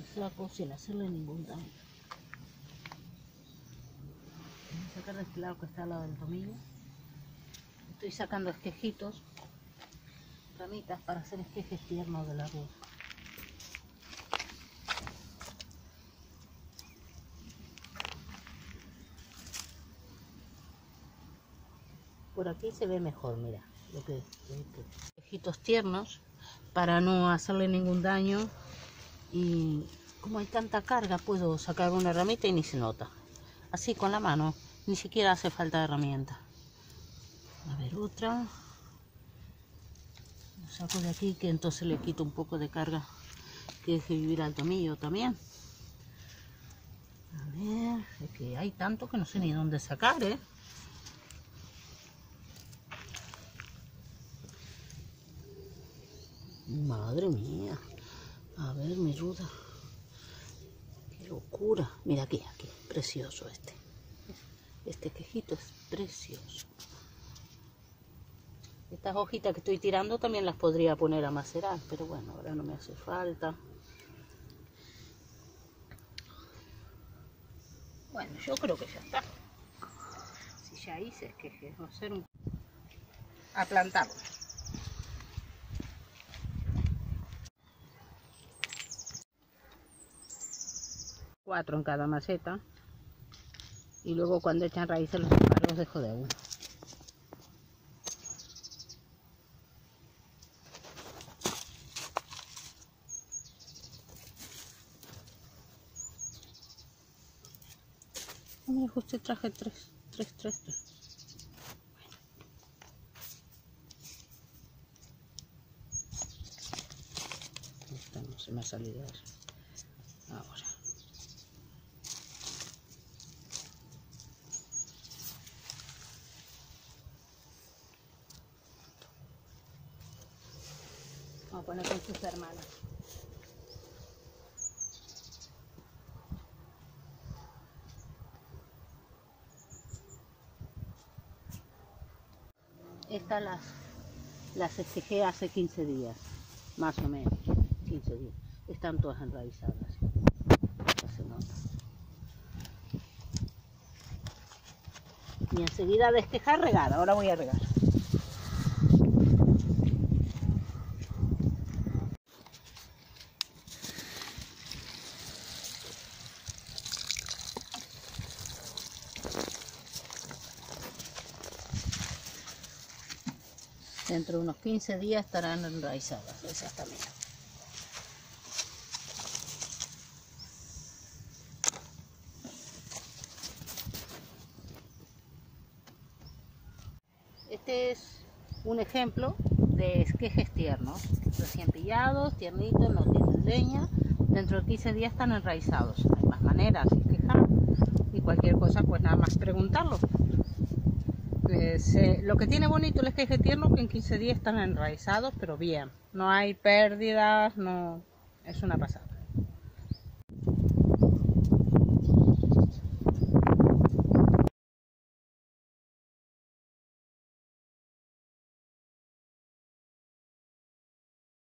Le saco sin hacerle ningún daño. Voy a sacar de este lado que está al lado del tomillo. Estoy sacando esquejitos, ramitas para hacer esquejes tiernos de la ruda. Por aquí se ve mejor, mira, lo que esquejitos tiernos para no hacerle ningún daño y como hay tanta carga puedo sacar una ramita y ni se nota así con la mano ni siquiera hace falta herramienta a ver otra lo saco de aquí que entonces le quito un poco de carga que deje vivir al tomillo también a ver es que hay tanto que no sé ni dónde sacar ¿eh? Madre mía. Qué locura. Mira aquí, aquí. Precioso este. Este quejito es precioso. Estas hojitas que estoy tirando también las podría poner a macerar, pero bueno, ahora no me hace falta. Bueno, yo creo que ya está. Si ya hice, es que ser un... a plantarlo. Cuatro en cada maceta y luego cuando echan raíces los los dejo de uno. Justo traje tres, tres, tres, tres. Esta no se me ha salido ahora. Vamos a poner con sus hermanas. Estas las, las estejé hace 15 días, más o menos, 15 días. Están todas enraizadas. Y enseguida desquejar regar. Ahora voy a regar. Dentro de unos 15 días estarán enraizadas, esas. Este es un ejemplo de esquejes tiernos, recién pillados, tiernitos, no tienen leña. Dentro de 15 días están enraizados. Hay más maneras esquejar y cualquier cosa, pues nada más preguntarlo. Lo que tiene bonito el esqueje tierno que en 15 días están enraizados, pero bien. No hay pérdidas, no es una pasada.